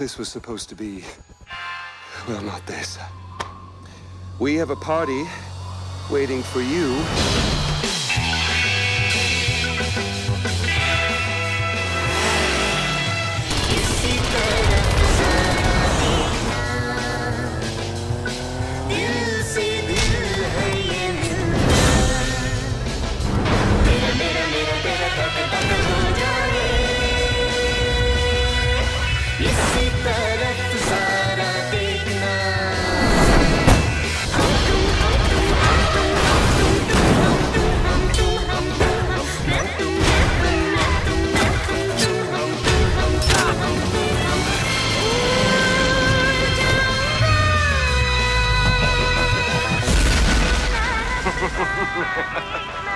This was supposed to be... Well, not this. We have a party waiting for you ハハハハ!